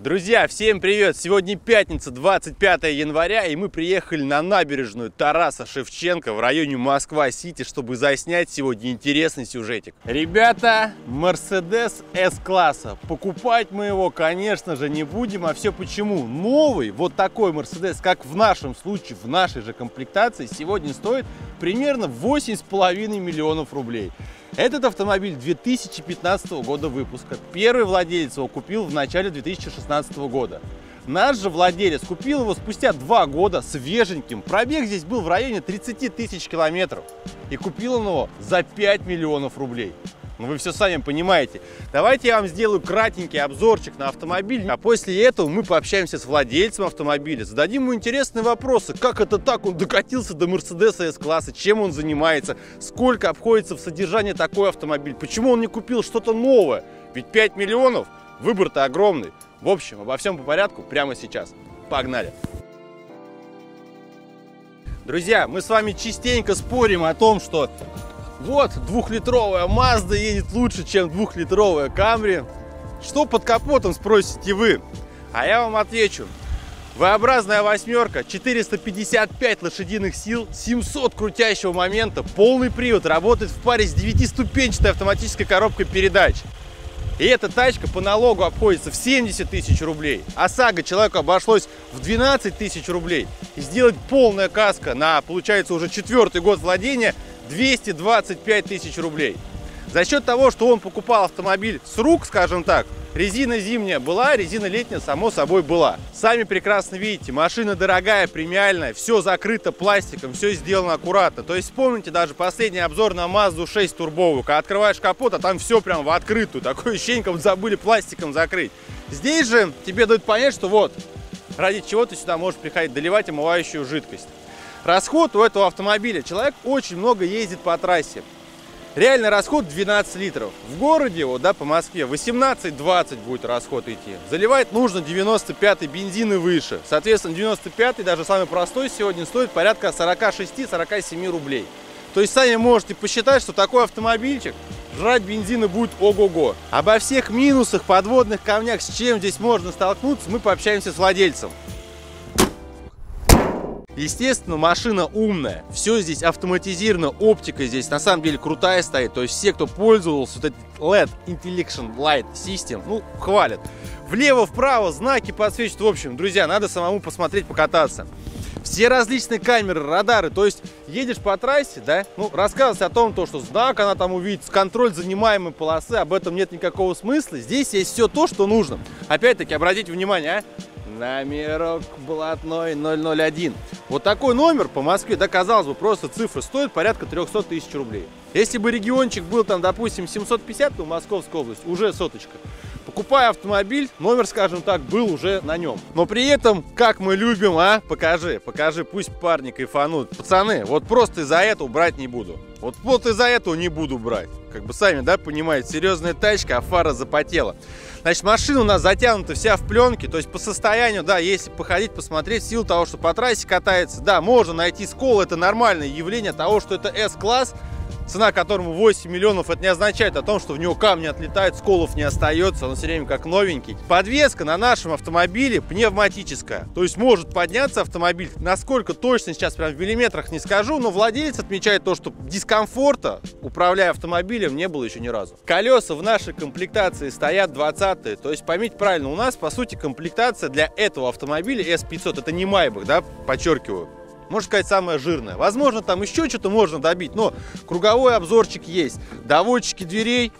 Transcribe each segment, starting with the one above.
Друзья, всем привет! Сегодня пятница, 25 января, и мы приехали на набережную Тараса Шевченко в районе Москва-Сити, чтобы заснять сегодня интересный сюжетик. Ребята, Mercedes S-класса. Покупать мы его, конечно же, не будем, а все почему? Новый, вот такой Mercedes, как в нашем случае, в нашей же комплектации, сегодня стоит примерно 8,5 миллионов рублей. Этот автомобиль 2015 года выпуска. Первый владелец его купил в начале 2016 года. Наш же владелец купил его спустя два года свеженьким. Пробег здесь был в районе 30 тысяч километров. И купил он его за 5 миллионов рублей. Ну вы все сами понимаете. Давайте я вам сделаю кратенький обзорчик на автомобиль, а после этого мы пообщаемся с владельцем автомобиля, зададим ему интересные вопросы, как это так он докатился до Мерседеса S-класса, чем он занимается, сколько обходится в содержании такой автомобиль, почему он не купил что-то новое, ведь 5 миллионов, выбор-то огромный. В общем, обо всем по порядку прямо сейчас. Погнали! Друзья, мы с вами частенько спорим о том, что вот, двухлитровая Mazda едет лучше, чем двухлитровая Camry. Что под капотом, спросите вы? А я вам отвечу. V-образная восьмерка, 455 лошадиных сил, 700 крутящего момента, полный привод, работает в паре с 9-ступенчатой автоматической коробкой передач. И эта тачка по налогу обходится в 70 тысяч рублей. А сага человеку обошлось в 12 тысяч рублей. И сделать полная каска на, получается, уже четвертый год владения – 225 тысяч рублей. За счет того, что он покупал автомобиль с рук, скажем так, резина зимняя была, резина летняя, само собой, была. Сами прекрасно видите, машина дорогая, премиальная, все закрыто пластиком, все сделано аккуратно. То есть вспомните даже последний обзор на Mazda 6 турбовую, когда открываешь капот, а там все прям в открытую, такое ощущение, как забыли пластиком закрыть. Здесь же тебе дают понять, что вот, ради чего ты сюда можешь приходить доливать омывающую жидкость. Расход у этого автомобиля. Человек очень много ездит по трассе. Реальный расход 12 литров. В городе, вот, да, по Москве 18-20 будет расход идти. Заливать нужно 95 бензин и выше. Соответственно, 95 даже самый простой сегодня стоит порядка 46-47 рублей. То есть сами можете посчитать, что такой автомобильчик жрать бензина будет ого-го. Обо всех минусах, подводных камнях, с чем здесь можно столкнуться, мы пообщаимся с владельцем. Естественно, машина умная, все здесь автоматизировано, оптика здесь на самом деле крутая стоит, то есть все, кто пользовался вот этот LED Intelligent Light System, ну, хвалят. Влево-вправо знаки подсвечивают, в общем, друзья, надо самому посмотреть, покататься. Все различные камеры, радары, то есть едешь по трассе, да, ну, рассказывать о том, то, что знак она там увидит, контроль занимаемой полосы, об этом нет никакого смысла. Здесь есть все то, что нужно. Опять-таки, обратите внимание, а, Номерок блатной 001. Вот такой номер по Москве, да, казалось бы, просто цифры стоит порядка 300 тысяч рублей. Если бы региончик был там, допустим, 750, то Московская область уже соточка. Покупая автомобиль, номер, скажем так, был уже на нем. Но при этом, как мы любим, а, покажи, покажи, пусть парни кайфанут. Пацаны, вот просто из-за этого брать не буду. Вот, вот из-за этого не буду брать. Как бы сами, да, понимаете, серьезная тачка, а фара запотела. Значит, машина у нас затянута вся в пленке, то есть по состоянию, да, если походить, посмотреть, в силу того, что по трассе катается, да, можно найти скол, это нормальное явление того, что это S-класс, цена которому 8 миллионов, это не означает о том, что в него камни отлетают, сколов не остается, он все время как новенький. Подвеска на нашем автомобиле пневматическая, то есть может подняться автомобиль, насколько точно сейчас прям в миллиметрах не скажу, но владелец отмечает то, что дискомфорта, управляя автомобилем, не было еще ни разу. Колеса в нашей комплектации стоят 20 то есть поймите правильно, у нас по сути комплектация для этого автомобиля S500, это не Майбах, да, подчеркиваю, можно сказать, самое жирное. Возможно, там еще что-то можно добить, но круговой обзорчик есть. Доводчики дверей,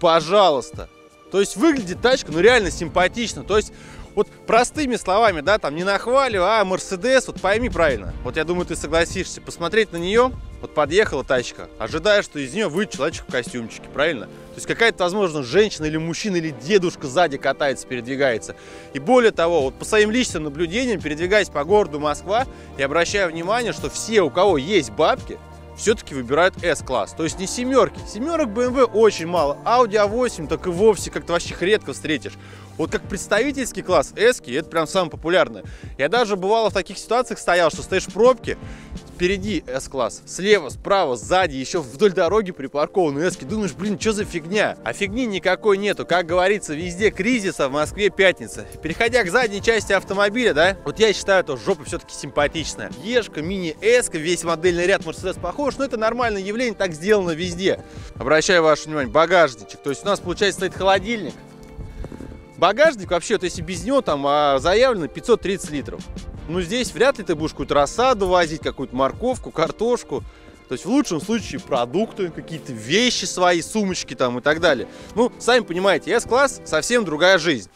пожалуйста. То есть выглядит тачка, ну реально симпатично. То есть вот простыми словами, да, там не нахваливаю, а Мерседес, вот пойми правильно. Вот я думаю, ты согласишься посмотреть на нее, вот подъехала тачка, ожидая, что из нее выйдет человечек в костюмчике, правильно? То есть какая-то, возможно, женщина или мужчина, или дедушка сзади катается, передвигается. И более того, вот по своим личным наблюдениям, передвигаясь по городу Москва, я обращаю внимание, что все, у кого есть бабки, все-таки выбирают S-класс. То есть не семерки. Семерок BMW очень мало. Audi A8 так и вовсе как-то вообще редко встретишь. Вот как представительский класс S, это прям самое популярное. Я даже бывало в таких ситуациях стоял, что стоишь в пробке, впереди S-класс, слева, справа, сзади, еще вдоль дороги припаркованы S. Думаешь, блин, что за фигня? А фигни никакой нету. Как говорится, везде кризис, а в Москве пятница. Переходя к задней части автомобиля, да, вот я считаю, что жопа все-таки симпатичная. Ешка, мини-S, весь модельный ряд Mercedes похож, но это нормальное явление, так сделано везде. Обращаю ваше внимание, багажничек. То есть у нас, получается, стоит холодильник, Багажник вообще, вот если без него там а, заявлено 530 литров. Ну, здесь вряд ли ты будешь какую-то рассаду возить, какую-то морковку, картошку. То есть в лучшем случае продукты, какие-то вещи свои, сумочки там и так далее. Ну, сами понимаете, S-класс совсем другая жизнь.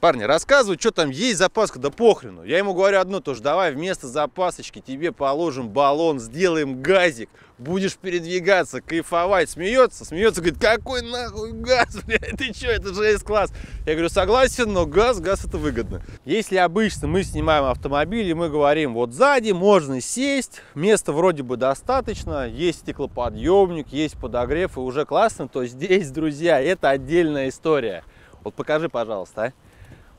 Парни, рассказывают, что там есть запаска, да похрену. Я ему говорю одно тоже, давай вместо запасочки тебе положим баллон, сделаем газик, будешь передвигаться, кайфовать. Смеется, смеется, говорит, какой нахуй газ, блядь, ты что, это же S-класс. Я говорю, согласен, но газ, газ это выгодно. Если обычно мы снимаем автомобиль и мы говорим, вот сзади можно сесть, места вроде бы достаточно, есть стеклоподъемник, есть подогрев и уже классно, то здесь, друзья, это отдельная история. Вот покажи, пожалуйста, а.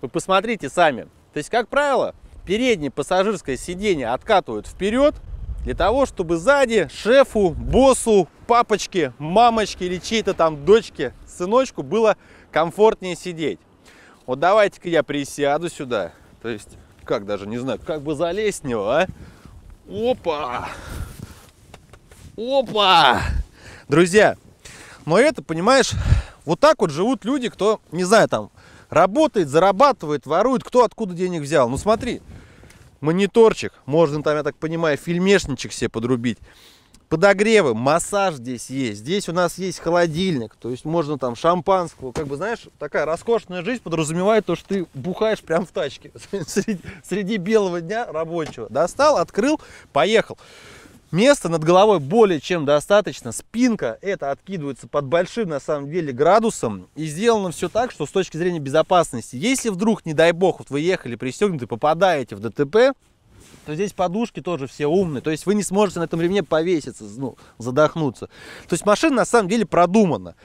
Вы посмотрите сами. То есть, как правило, переднее пассажирское сиденье откатывают вперед для того, чтобы сзади шефу, боссу, папочке, мамочке или чьей-то там дочке, сыночку было комфортнее сидеть. Вот давайте-ка я присяду сюда. То есть, как даже, не знаю, как бы залезть с него, а? Опа! Опа! Друзья, но это, понимаешь, вот так вот живут люди, кто, не знаю, там, Работает, зарабатывает, ворует, кто откуда денег взял. Ну смотри, мониторчик, можно там, я так понимаю, фильмешничек себе подрубить. Подогревы, массаж здесь есть. Здесь у нас есть холодильник, то есть можно там шампанского. Как бы, знаешь, такая роскошная жизнь подразумевает то, что ты бухаешь прям в тачке среди, среди белого дня рабочего. Достал, открыл, поехал. Места над головой более чем достаточно. Спинка это откидывается под большим на самом деле градусом. И сделано все так, что с точки зрения безопасности, если вдруг, не дай бог, вот вы ехали пристегнуты, попадаете в ДТП, то здесь подушки тоже все умные. То есть вы не сможете на этом ремне повеситься, ну, задохнуться. То есть машина на самом деле продумана.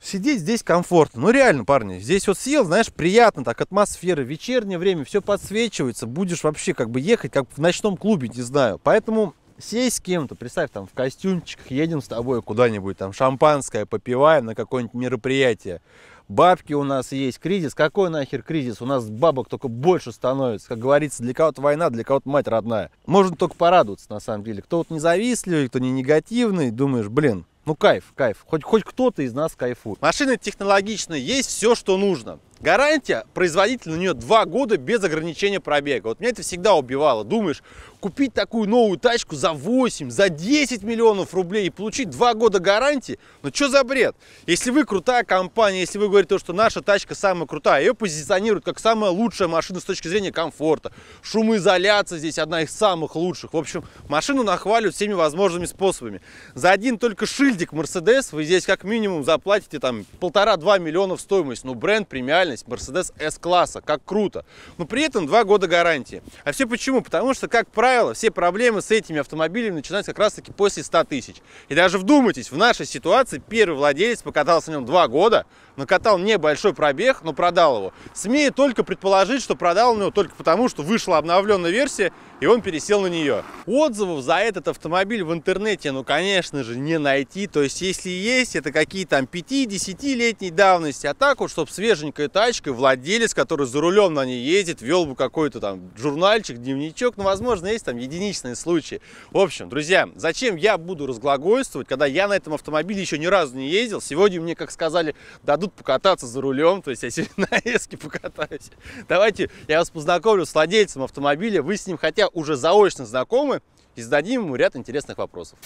Сидеть здесь комфортно. Ну реально, парни, здесь вот сел, знаешь, приятно, так атмосфера, вечернее время, все подсвечивается, будешь вообще как бы ехать, как в ночном клубе, не знаю. Поэтому сесть с кем-то, представь, там в костюмчиках едем с тобой куда-нибудь, там шампанское попиваем на какое-нибудь мероприятие. Бабки у нас есть, кризис. Какой нахер кризис? У нас бабок только больше становится. Как говорится, для кого-то война, для кого-то мать родная. Можно только порадоваться, на самом деле. Кто вот независтливый, кто не негативный, думаешь, блин, ну кайф, кайф. Хоть, хоть кто-то из нас кайфует. Машина технологичная, есть все, что нужно. Гарантия производителя на нее 2 года без ограничения пробега. Вот меня это всегда убивало. Думаешь, купить такую новую тачку за 8, за 10 миллионов рублей и получить 2 года гарантии? Ну что за бред? Если вы крутая компания, если вы говорите, что наша тачка самая крутая, ее позиционируют как самая лучшая машина с точки зрения комфорта, шумоизоляция здесь одна из самых лучших. В общем, машину нахваливают всеми возможными способами. За один только шильдик Mercedes вы здесь как минимум заплатите там полтора-два миллиона в стоимость. Ну бренд премиальный реальность Mercedes S-класса, как круто. Но при этом два года гарантии. А все почему? Потому что, как правило, все проблемы с этими автомобилями начинаются как раз таки после 100 тысяч. И даже вдумайтесь, в нашей ситуации первый владелец покатался на нем два года, накатал небольшой пробег, но продал его. Смею только предположить, что продал он его только потому, что вышла обновленная версия, и он пересел на нее. Отзывов за этот автомобиль в интернете, ну, конечно же, не найти. То есть, если есть, это какие там 5-10-летней давности. А так вот, чтобы свеженькая тачка, владелец, который за рулем на ней ездит, вел бы какой-то там журнальчик, дневничок. Ну, возможно, есть там единичные случаи. В общем, друзья, зачем я буду разглагольствовать, когда я на этом автомобиле еще ни разу не ездил? Сегодня мне, как сказали, дадут покататься за рулем. То есть, я сегодня на эске покатаюсь. Давайте я вас познакомлю с владельцем автомобиля. Вы с ним хотя уже заочно знакомы и зададим ему ряд интересных вопросов.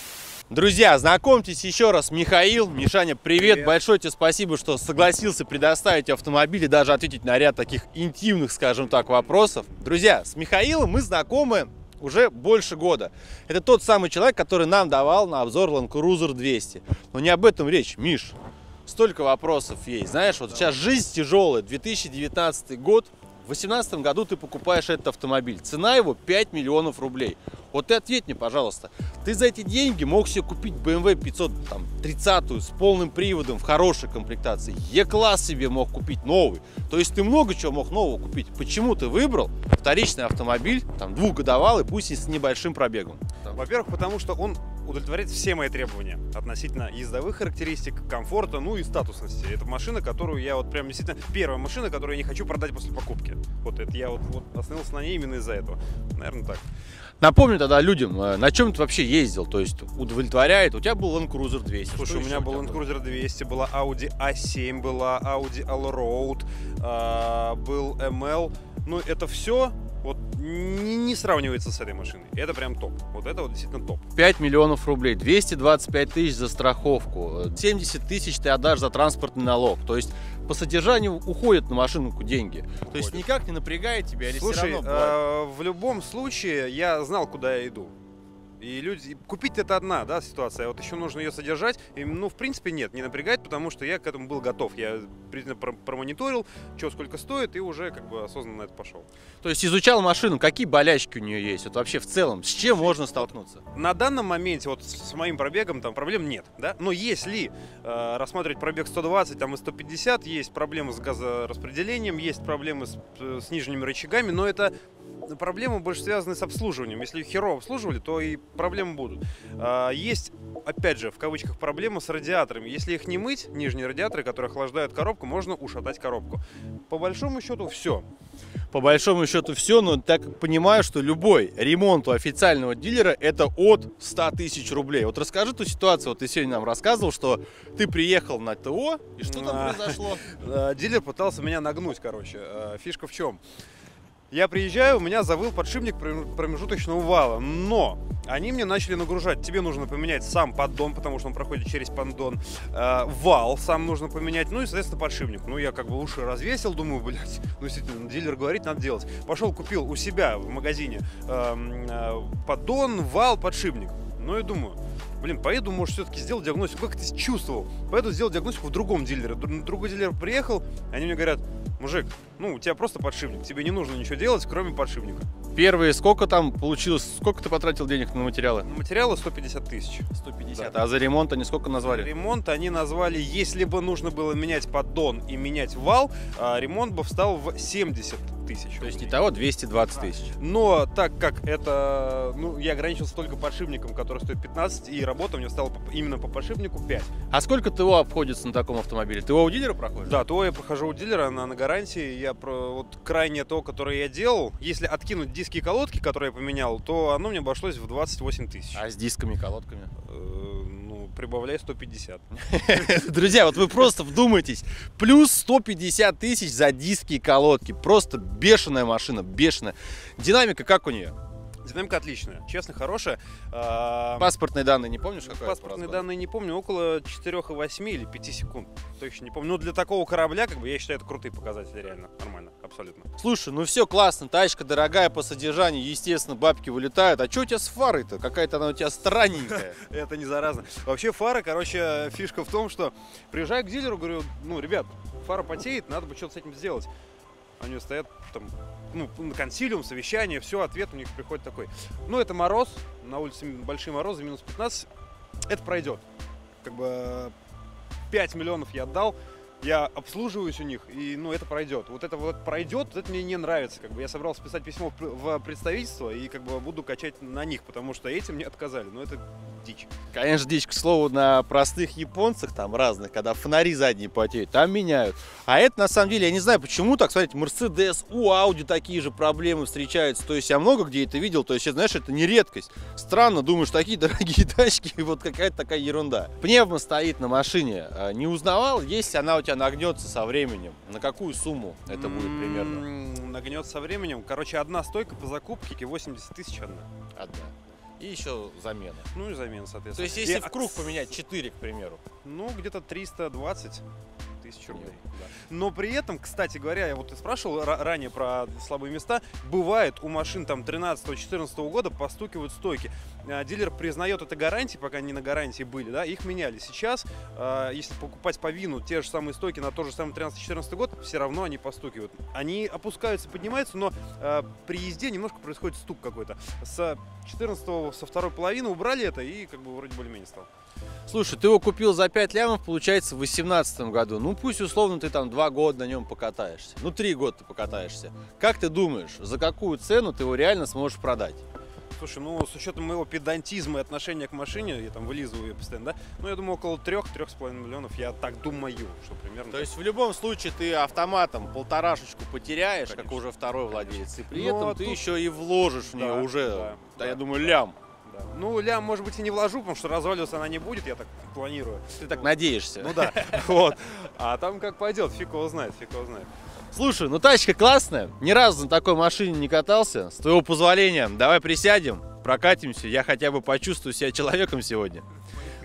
Друзья, знакомьтесь еще раз, Михаил. Мишаня, привет. привет. Большое тебе спасибо, что согласился предоставить автомобиль и даже ответить на ряд таких интимных, скажем так, вопросов. Друзья, с Михаилом мы знакомы уже больше года. Это тот самый человек, который нам давал на обзор Land Cruiser 200. Но не об этом речь, Миш. Столько вопросов есть. Знаешь, вот сейчас жизнь тяжелая, 2019 год, в 2018 году ты покупаешь этот автомобиль. Цена его 5 миллионов рублей. Вот ты ответь мне, пожалуйста, ты за эти деньги мог себе купить BMW 530 с полным приводом в хорошей комплектации. Е-класс себе мог купить новый. То есть ты много чего мог нового купить. Почему ты выбрал вторичный автомобиль, там, двухгодовалый, пусть и с небольшим пробегом? Во-первых, потому что он удовлетворяет все мои требования относительно ездовых характеристик, комфорта, ну и статусности. Это машина, которую я вот прям действительно первая машина, которую я не хочу продать после покупки. Вот это я вот, вот остановился на ней именно из-за этого. Наверное, так. Напомню тогда людям, э, на чем ты вообще ездил, то есть удовлетворяет. У тебя был Land Cruiser 200. Слушай, Что у меня был Land? Cruiser 200, была Audi A7, была Audi Allroad, а, был ML. Ну, это все вот не, не сравнивается с этой машиной. Это прям топ. Вот это вот действительно топ. 5 миллионов рублей, 225 тысяч за страховку, э, 70 тысяч ты отдашь за транспортный налог. То есть по содержанию уходят на машинку деньги. То есть Уходят. никак не напрягает тебя или все Слушай, равно бывает? э, в любом случае я знал, куда я иду. И люди... Купить это одна, да, ситуация. а Вот еще нужно ее содержать. И, ну, в принципе, нет, не напрягает, потому что я к этому был готов. Я предварительно про- промониторил, что сколько стоит, и уже как бы осознанно на это пошел. То есть изучал машину, какие болячки у нее есть, вот вообще в целом, с чем можно столкнуться? На данном моменте, вот с моим пробегом, там проблем нет, да. Но если э, рассматривать пробег 120 там, и 150, есть проблемы с газораспределением, есть проблемы с, э, с нижними рычагами, но это проблемы больше связаны с обслуживанием. Если херово обслуживали, то и проблемы будут. А, Есть, опять же, в кавычках, проблемы с радиаторами. Если их не мыть, нижние радиаторы, которые охлаждают коробку, можно ушатать коробку. По большому счету, все. По большому счету все, но так понимаю, что любой ремонт у официального дилера это от 100 тысяч рублей. Вот расскажи ту ситуацию, вот ты сегодня нам рассказывал, что ты приехал на ТО, и что там А. произошло? Дилер пытался меня нагнуть, короче. Э, Фишка в чем? Я приезжаю, у меня завыл подшипник пром- промежуточного вала, но они мне начали нагружать. Тебе нужно поменять сам поддон, потому что он проходит через поддон. Э, вал сам нужно поменять, ну и, соответственно, подшипник. Ну, я как бы уши развесил, думаю, блядь, ну, действительно, дилер говорит, надо делать. Пошел, купил у себя в магазине эм, э, поддон, вал, подшипник. Ну, и думаю, блин, поеду, может, все-таки сделать диагностику. Как ты чувствовал? Поеду сделать диагностику в другом дилере. Дру- Другой дилер приехал, они мне говорят, мужик, ну, у тебя просто подшипник, тебе не нужно ничего делать, кроме подшипника. Первые, сколько там получилось, сколько ты потратил денег на материалы? На материалы 150 тысяч. 150. А за ремонт они сколько назвали? Ремонт они назвали, если бы нужно было менять поддон и менять вал, а, ремонт бы встал в 70 тысяч. То есть итого 220 тысяч. Но так как это, ну, я ограничился только подшипником, который стоит 15, и работа мне стала по- именно по подшипнику 5. А сколько ТО обходится на таком автомобиле? ТО у дилера проходишь? Да, то я прохожу у дилера, она на гарантии. Я про вот крайнее то, которое я делал, если откинуть диски и колодки, которые я поменял, то оно мне обошлось в 28 тысяч. А с дисками, колодками? Э, Ну, прибавляй 150. Друзья, вот вы просто вдумайтесь. Плюс 150 тысяч за диски и колодки. Просто бешеная машина, бешеная. Динамика как у нее? Динамика отличная, честно, хорошая. А, Паспортные данные не помнишь, какая Паспортные данные не помню, около 4,8 или 5 секунд. Точно не помню. Но для такого корабля, как бы, я считаю, это крутые показатели, реально. Нормально, абсолютно. Слушай, ну все классно, тачка дорогая по содержанию, естественно, бабки вылетают. А что у тебя с фарой-то? Какая-то она у тебя странненькая. Это не заразно. Вообще фара, короче, фишка в том, что приезжаю к дилеру, говорю, ну, ребят, фара потеет, надо бы что-то с этим сделать. Они стоят там, ну, на консилиум, совещание, все, ответ у них приходит такой. Ну, это мороз, на улице большие морозы, минус 15, это пройдет. Как бы 5 миллионов я отдал, я обслуживаюсь у них, и, ну, это пройдет. Вот это вот пройдет, вот это мне не нравится. Как бы я собрался писать письмо в пр- в представительство и как бы буду качать на них, потому что этим мне отказали. Но это дичь. Конечно, дичь, к слову, на простых японцах, там разных, когда фонари задние потеют, там меняют. А это, на самом деле, я не знаю, почему так, смотрите, Mercedes, у Audi такие же проблемы встречаются. То есть я много где это видел, то есть, знаешь, это не редкость. Странно, думаешь, такие дорогие тачки, и вот какая-то такая ерунда. Пневма стоит на машине. А, Не узнавал, если она у тебя нагнется со временем, на какую сумму это будет примерно? М, Нагнет со временем. Короче, одна стойка по закупке 80 тысяч одна. Одна. И еще замена. Ну и замена, То соответственно. есть, если И, в круг поменять 4, к примеру. Ну, где-то 320 тысяч рублей. Да. Но при этом, кстати говоря, я вот ты спрашивал ра- ранее про слабые места, бывает у машин там 13-14 года постукивают стойки. Э, дилер признает это гарантии, пока они на гарантии были, да, их меняли. Сейчас, э, если покупать по вину те же самые стойки на тот же самый 13-14 год, все равно они постукивают. Они опускаются, поднимаются, но э, при езде немножко происходит стук какой-то. С 14 со второй половины убрали это и как бы вроде более-менее стало. Слушай, ты его купил за 5 лямов, получается, в 2018 году. Ну, пусть условно ты там 2 года на нем покатаешься. Ну, 3 года ты покатаешься. Как ты думаешь, за какую цену ты его реально сможешь продать? Слушай, ну с учетом моего педантизма и отношения к машине, я там вылизываю ее постоянно, да, ну я думаю, около 3-3,5 миллионов, я так думаю, что примерно. То есть в любом случае ты автоматом полторашечку потеряешь, Конечно. как уже второй владелец, и при ну, этом а ты тут... еще и вложишь в нее да, уже, да, да, да, я думаю, лям. Да. Ну, лям, может быть, и не вложу, потому что разваливаться она не будет, я так планирую. Ты так надеешься. Ну да, вот. А там как пойдет, фиг его знает, фиг его знает. Слушай, ну тачка классная. Ни разу на такой машине не катался. С твоего позволения, давай присядем, прокатимся. Я хотя бы почувствую себя человеком сегодня.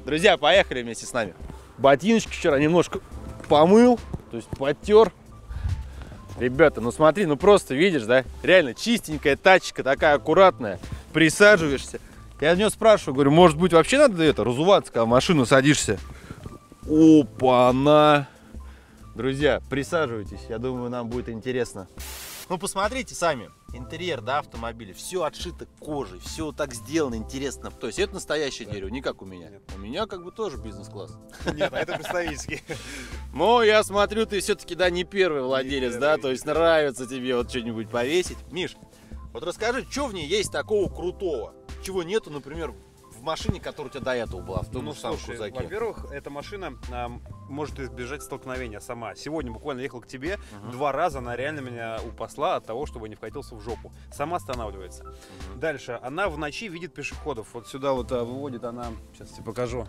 Друзья, поехали вместе с нами. Ботиночки вчера немножко помыл, то есть потер. Ребята, ну смотри, ну просто видишь, да? Реально чистенькая тачка, такая аккуратная. Присаживаешься. Я у него спрашиваю, говорю, может быть вообще надо это, разуваться, когда в машину садишься? Опа-на! Друзья, присаживайтесь, я думаю, нам будет интересно. Ну, посмотрите сами, интерьер, да, автомобиля, все отшито кожей, все так сделано интересно. То есть это настоящее да. дерево, не как у меня. Нет. У меня как бы тоже бизнес-класс. Нет, а это представительский. Ну, я смотрю, ты все-таки, да, не первый владелец, да, то есть нравится тебе вот что-нибудь повесить. Миш, вот расскажи, что в ней есть такого крутого, чего нету, например, машине, которая у тебя до этого была, в том ну, самом крузаке? Во-первых, эта машина а, может избежать столкновения сама. Сегодня буквально ехал к тебе, uh-huh. два раза она реально меня упасла от того, чтобы не вкатился в жопу. Сама останавливается. Uh-huh. Дальше, она в ночи видит пешеходов. Вот сюда вот а, выводит она, сейчас тебе покажу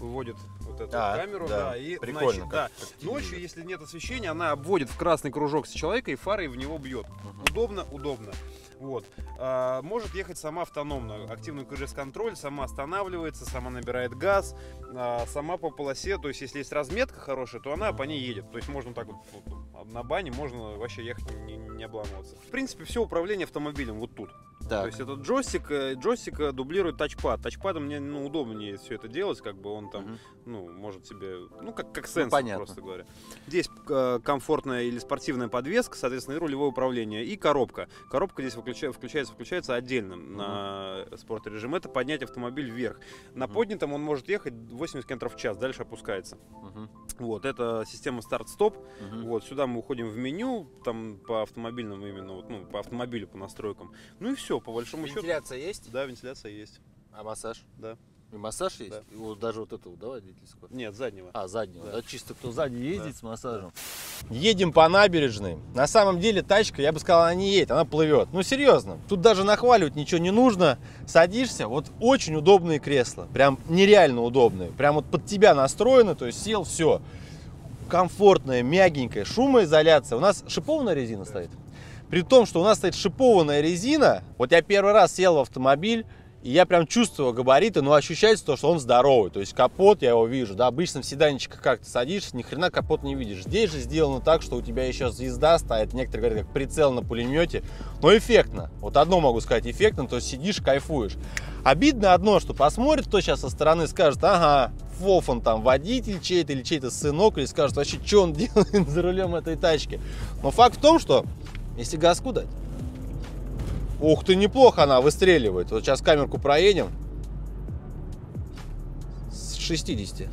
выводит вот эту а, камеру, да, да и прикольно. Ночью, да. Ночью, если нет освещения, она обводит в красный кружок с человека и фарой в него бьет. Угу. Удобно, удобно. Вот. А, может ехать сама автономно. Активный круиз-контроль, сама останавливается, сама набирает газ, а, сама по полосе. То есть, если есть разметка хорошая, то она по ней едет. То есть, можно так вот, вот на бане, можно вообще ехать не, не обламываться. В принципе, все управление автомобилем вот тут. Так. То есть этот джойстик, э, джойстик э, дублирует тачпад. Тачпадом мне ну, удобнее все это делать, как бы он там, угу. ну, может себе, ну, как, как сенсор, ну, просто говоря. Здесь э, комфортная или спортивная подвеска, соответственно, и рулевое управление, и коробка. Коробка здесь выключается, включается, включается отдельно угу. на спорт-режим. Это поднять автомобиль вверх. На угу. поднятом он может ехать 80 км в час, дальше опускается. Угу. Вот, это система старт-стоп. Угу. Вот, сюда мы уходим в меню, там по автомобильному именно, вот, ну, по автомобилю, по настройкам. Ну и все, по большому вентиляция счету. Вентиляция есть? Да, вентиляция есть. А массаж? Да. И массаж есть? Да. И вот даже вот этого, да, водительского? Нет, заднего. А, заднего, да. да чисто кто сзади ездит да. с массажем. Едем по набережной. На самом деле тачка, я бы сказал, она не едет, она плывет. Ну, серьезно, тут даже нахваливать ничего не нужно. Садишься, вот очень удобные кресла, прям нереально удобные. Прям вот под тебя настроено, то есть сел, все. Комфортная, мягенькая, шумоизоляция. У нас шипованная резина стоит. При том, что у нас стоит шипованная резина, вот я первый раз сел в автомобиль, и я прям чувствую габариты, но ощущается то, что он здоровый. То есть капот, я его вижу, да, обычно в седанчиках как ты садишься, ни хрена капот не видишь. Здесь же сделано так, что у тебя еще звезда стоит, некоторые говорят, как прицел на пулемете, но эффектно. Вот одно могу сказать, эффектно, то есть сидишь, кайфуешь. Обидно одно, что посмотрит кто сейчас со стороны, скажет, ага, Фофан там водитель чей-то или чей-то сынок, или скажет вообще, что он делает за рулем этой тачки. Но факт в том, что если газку дать. Ух ты, неплохо она выстреливает. Вот сейчас камерку проедем. С 60.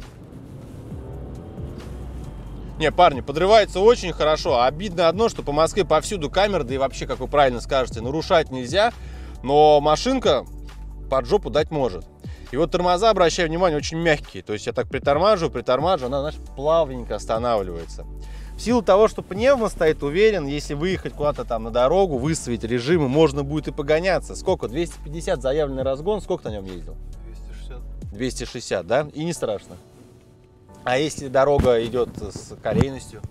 Не, парни, подрывается очень хорошо. Обидно одно, что по Москве повсюду камеры, да и вообще, как вы правильно скажете, нарушать нельзя. Но машинка под жопу дать может. И вот тормоза, обращаю внимание, очень мягкие. То есть я так притормаживаю, притормаживаю, она, знаешь, плавненько останавливается. В силу того, что пневмо стоит, уверен, если выехать куда-то там на дорогу, выставить режимы, можно будет и погоняться. Сколько? 250 заявленный разгон, сколько на нем ездил? 260. 260, да? И не страшно. А если дорога идет с колейностью?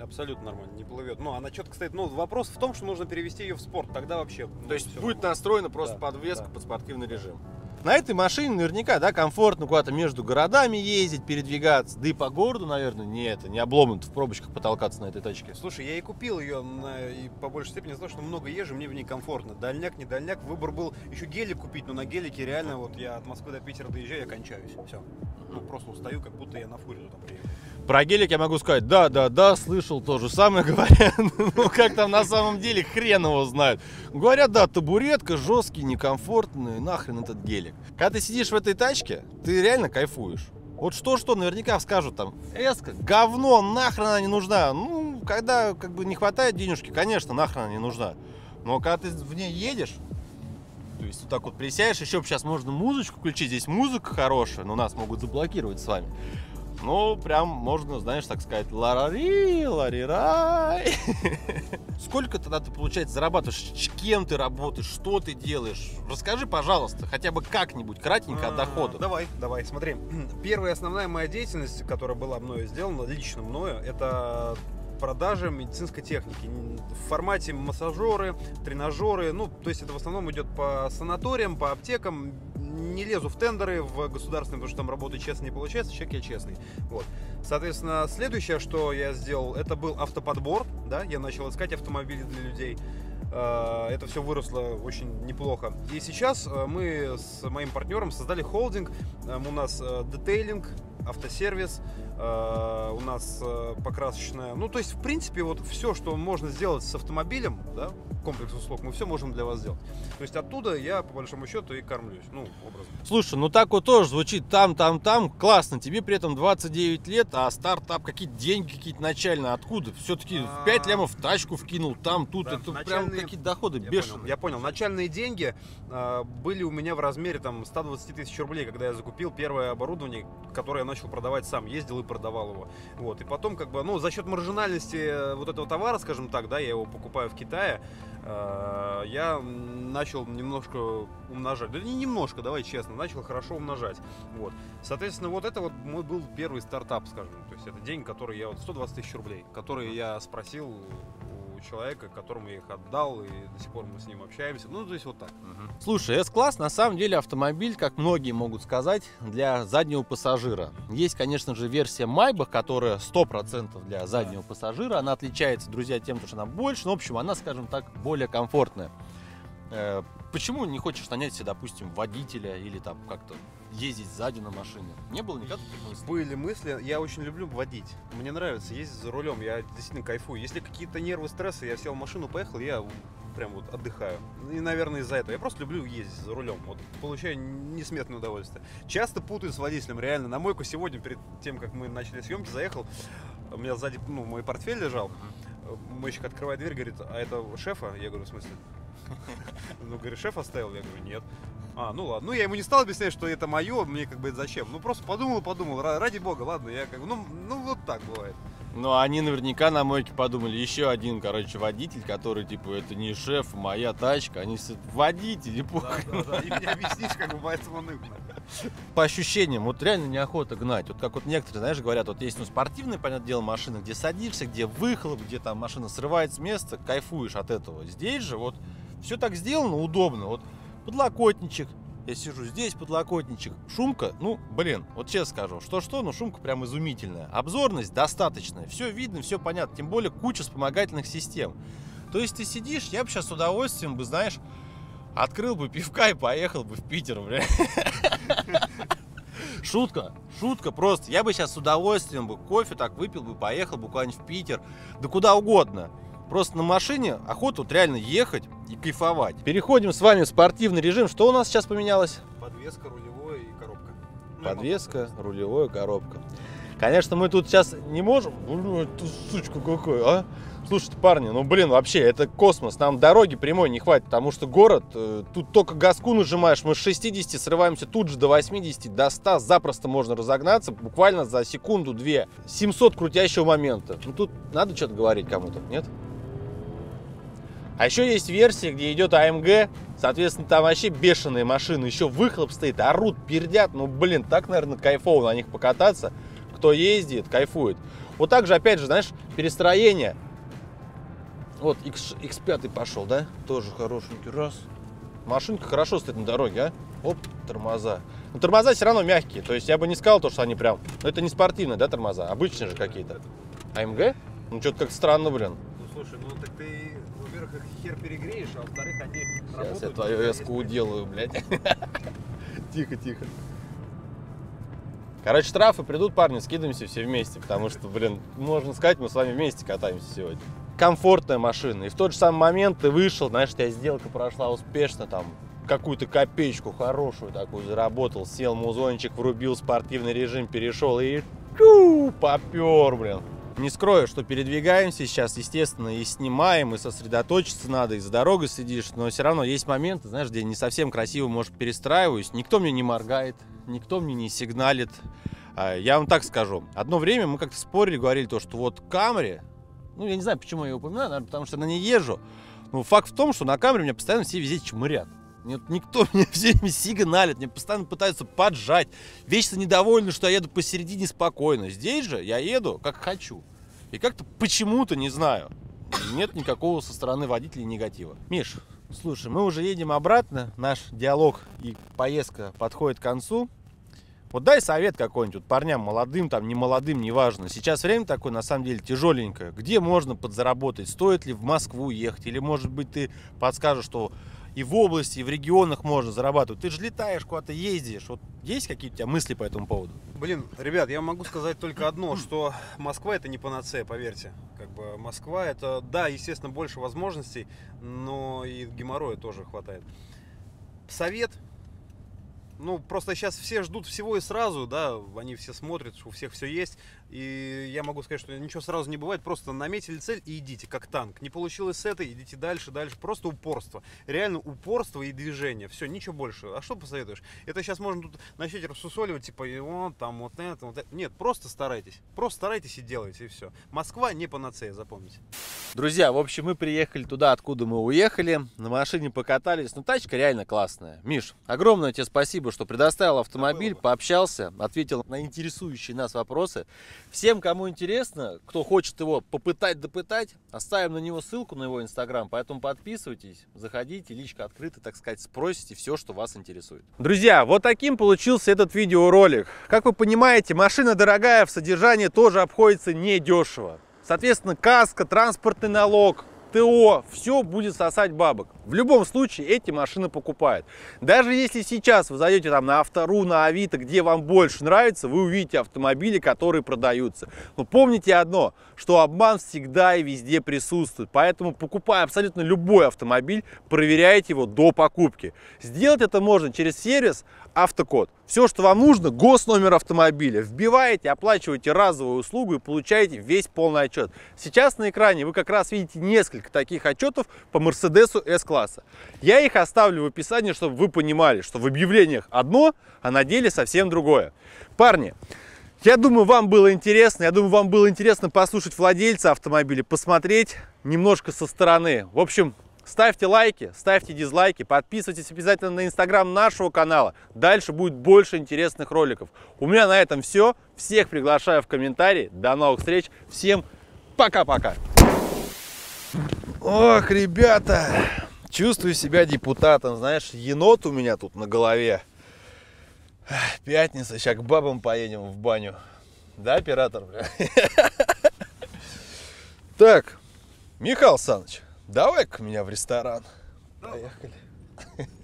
Абсолютно нормально, не плывет. Ну, она четко стоит. Ну, вопрос в том, что нужно перевести ее в спорт, тогда вообще. То есть будет нормально. настроена просто да, подвеска да. под спортивный режим. На этой машине наверняка, да, комфортно куда-то между городами ездить, передвигаться. Да и по городу, наверное, не это, не обломнут в пробочках потолкаться на этой тачке. Слушай, я и купил ее на, и по большей степени за то, что много езжу, мне в ней комфортно. Дальняк, не дальняк. Выбор был еще гелик купить, но на гелике реально вот я от Москвы до Питера доезжаю, я кончаюсь. Все. Ну, просто устаю, как будто я на фуре туда приехал. Про гелик я могу сказать, да, да, да, слышал то же самое, говорят. Ну, как там на самом деле, хрен его знает. Говорят, да, табуретка, жесткий, некомфортный, нахрен этот гелик. Когда ты сидишь в этой тачке, ты реально кайфуешь. Вот что-что, наверняка скажут там, эска, говно, нахрен она не нужна. Ну, когда как бы не хватает денежки, конечно, нахрен она не нужна. Но когда ты в ней едешь, то есть вот так вот присядешь, еще сейчас можно музычку включить, здесь музыка хорошая, но нас могут заблокировать с вами. Ну, прям можно, знаешь, так сказать, ларари, ларирай. Сколько тогда ты, получается, зарабатываешь? С кем ты работаешь? Что ты делаешь? Расскажи, пожалуйста, хотя бы как-нибудь, кратенько от А, дохода. Давай, давай, смотри. Первая основная моя деятельность, которая была мною сделана, лично мною, это продажа медицинской техники в формате массажеры, тренажеры. Ну, то есть это в основном идет по санаториям, по аптекам. Не лезу в тендеры в государственные, потому что там работать честно не получается, человек я честный. Вот. Соответственно, следующее, что я сделал, это был автоподбор. Да? Я начал искать автомобили для людей. Э, Это все выросло очень неплохо. И сейчас э, мы с моим партнером создали холдинг. Э, У нас детейлинг, автосервис, у нас покрасочная. Ну, то есть, в принципе, вот все, что можно сделать с автомобилем, да, комплекс услуг, мы все можем для вас сделать. То есть оттуда я, по большому счету, и кормлюсь. Ну, образно. Слушай, ну так вот тоже звучит там, там, там, классно. Тебе при этом 29 лет, а стартап, какие-то деньги какие-то начальные. Откуда? Все-таки в 5 А. лямов тачку вкинул, там, тут. Да, это прям начальные- какие-то доходы Я бешеные. понял, я понял. Начальные деньги э, были у меня в размере там 120 тысяч рублей, когда я закупил первое оборудование, которое я начал продавать сам, ездил и продавал его. Вот. И потом, как бы, ну, за счет маржинальности э, вот этого товара, скажем так, да, я его покупаю в Китае, я начал немножко умножать. Да не немножко, давай честно, начал хорошо умножать. Вот. Соответственно, вот это вот мой был первый стартап, скажем. То есть это деньги, которые я вот 120 тысяч рублей, которые я спросил человека, которому я их отдал, и до сих пор мы с ним общаемся. Ну, то есть вот так. Слушай, S-класс на самом деле автомобиль, как многие могут сказать, для заднего пассажира. Есть, конечно же, версия Maybach, которая 100% для заднего пассажира. Она отличается, друзья, тем, что она больше, но, в общем, она, скажем так, более комфортная. Э, Почему не хочешь нанять себе, допустим, водителя или там как-то ездить сзади на машине? Не было никогда таких мыслей? Были мысли, я очень люблю водить. Мне нравится ездить за рулем, я действительно кайфую. Если какие-то нервы, стрессы, я сел в машину, поехал, я прям вот отдыхаю. И, наверное, из-за этого. Я просто люблю ездить за рулем. Вот получаю несметное удовольствие. Часто путаю с водителем, реально. На мойку сегодня, перед тем, как мы начали съемки, заехал. У меня сзади, ну, мой портфель лежал. Мойщик открывает дверь, говорит, а это шефа? Я говорю, в смысле? Ну, говорит, шеф оставил? Я говорю, нет. А, ну ладно. Ну, я ему не стал объяснять, что это мое, мне как бы это зачем. Ну, просто подумал, подумал, ра- ради бога, ладно, я как бы, ну, ну вот так бывает. Ну, они наверняка на мойке подумали, еще один, короче, водитель, который, типа, это не шеф, моя тачка. Они все водители, Да, похуй. да, да. И не объяснишь, как бы поэтому нудно. По ощущениям, вот реально неохота гнать. Вот как вот некоторые, знаешь, говорят, вот есть ну, спортивные, понятное дело, машины, где садишься, где выхлоп, где там машина срывает с места, кайфуешь от этого. Здесь же вот все так сделано удобно. Вот подлокотничек, я сижу здесь, подлокотничек. Шумка, ну, блин, вот честно скажу, что-что, но шумка прям изумительная. Обзорность достаточная, все видно, все понятно, тем более куча вспомогательных систем. То есть ты сидишь, я бы сейчас с удовольствием бы, знаешь, открыл бы пивка и поехал бы в Питер, бля. Шутка, шутка просто. Я бы сейчас с удовольствием бы кофе так выпил бы, поехал куда-нибудь в Питер, да куда угодно. Просто на машине охота вот реально ехать и кайфовать. Переходим с вами в спортивный режим. Что у нас сейчас поменялось? Подвеска, рулевое и коробка. Ну, Подвеска, рулевая коробка. Конечно, мы тут сейчас не можем... Блин, ты сучка какой, а? Слушайте, парни, ну блин, вообще, это космос. Нам дороги прямой не хватит, потому что город, э, тут только газку нажимаешь, мы с 60 срываемся тут же до 80, до 100 запросто можно разогнаться, буквально за секунду-две. 700 крутящего момента. Ну тут надо что-то говорить кому-то, нет? А еще есть версия, где идет AMG, соответственно, там вообще бешеные машины, еще выхлоп стоит, орут, пердят, ну, блин, так, наверное, кайфово на них покататься. Кто ездит, кайфует. Вот так же, опять же, знаешь, перестроение. Вот X, X5 пошел, да? Тоже хорошенький, раз. Машинка хорошо стоит на дороге, а? Оп, тормоза. Но тормоза все равно мягкие. То есть я бы не сказал то, что они прям... Ну это не спортивные, да, тормоза? Обычные же какие-то. АМГ? Ну что-то как странно, блин. Ну слушай, ну так ты, их хер перегреешь, а во-вторых, они Сейчас я твою эску уделаю, блядь. Тихо, тихо. Короче, штрафы придут, парни, скидываемся все вместе, потому что, блин, можно сказать, мы с вами вместе катаемся сегодня. Комфортная машина. И в тот же самый момент ты вышел, знаешь, у тебя сделка прошла успешно, там, какую-то копеечку хорошую такую заработал, сел музончик, врубил спортивный режим, перешел и чу, попер, блин. Не скрою, что передвигаемся сейчас, естественно, и снимаем, и сосредоточиться надо, и за дорогой сидишь, но все равно есть моменты, знаешь, где не совсем красиво, может, перестраиваюсь, никто мне не моргает, никто мне не сигналит. А, Я вам так скажу, одно время мы как-то спорили, говорили то, что вот Камри, ну, я не знаю, почему я ее упоминаю, наверное, потому что на ней езжу, но факт в том, что на Камри меня постоянно все везде чмырят. Нет, никто мне все время сигналит, мне постоянно пытаются поджать. Вечно недовольны, что я еду посередине спокойно. Здесь же я еду как хочу. И как-то почему-то, не знаю, нет никакого со стороны водителей негатива. Миш, слушай, мы уже едем обратно, наш диалог и поездка подходит к концу. Вот дай совет какой-нибудь вот парням молодым, там, не молодым, неважно. Сейчас время такое, на самом деле, тяжеленькое. Где можно подзаработать? Стоит ли в Москву ехать? Или, может быть, ты подскажешь, что и в области, и в регионах можно зарабатывать. Ты же летаешь, куда-то ездишь. Вот есть какие-то у тебя мысли по этому поводу? Блин, ребят, я могу сказать только одно, что Москва это не панацея, поверьте. Как бы Москва это, да, естественно, больше возможностей, но и геморроя тоже хватает. Совет. Ну, просто сейчас все ждут всего и сразу, да, они все смотрят, у всех все есть. И я могу сказать, что ничего сразу не бывает, просто наметили цель и идите, как танк. Не получилось с этой, идите дальше, дальше. Просто упорство. Реально упорство и движение. Все, ничего больше. А что посоветуешь? Это сейчас можно тут начать рассусоливать, типа, и вот там, вот это, вот это. Нет, просто старайтесь. Просто старайтесь и делайте, и все. Москва не панацея, запомните. Друзья, в общем, мы приехали туда, откуда мы уехали. На машине покатались. Ну, тачка реально классная. Миш, огромное тебе спасибо, что предоставил автомобиль, пообщался, ответил на интересующие нас вопросы. Всем, кому интересно, кто хочет его попытать, допытать, оставим на него ссылку на его инстаграм, поэтому подписывайтесь, заходите, личка открыта, так сказать, спросите все, что вас интересует. Друзья, вот таким получился этот видеоролик. Как вы понимаете, машина дорогая, в содержании тоже обходится недешево. Соответственно, каска, транспортный налог, ТО, все будет сосать бабок. В любом случае эти машины покупают. Даже если сейчас вы зайдете там на Автору, на Авито, где вам больше нравится, вы увидите автомобили, которые продаются. Но помните одно, что обман всегда и везде присутствует. Поэтому покупая абсолютно любой автомобиль, проверяйте его до покупки. Сделать это можно через сервис Автокод. Все, что вам нужно, госномер автомобиля. Вбиваете, оплачиваете разовую услугу и получаете весь полный отчет. Сейчас на экране вы как раз видите несколько таких отчетов по Мерседесу S-класса. Я их оставлю в описании, чтобы вы понимали, что в объявлениях одно, а на деле совсем другое. Парни, я думаю, вам было интересно. Я думаю, вам было интересно послушать владельца автомобиля, посмотреть немножко со стороны. В общем, Ставьте лайки, ставьте дизлайки, подписывайтесь обязательно на инстаграм нашего канала. Дальше будет больше интересных роликов. У меня на этом все. Всех приглашаю в комментарии. До новых встреч. Всем пока-пока. Ох, ребята, чувствую себя депутатом. Знаешь, енот у меня тут на голове. Пятница, сейчас к бабам поедем в баню. Да, оператор? Бля? Так, Михаил Саныч, давай-ка меня в ресторан. Поехали.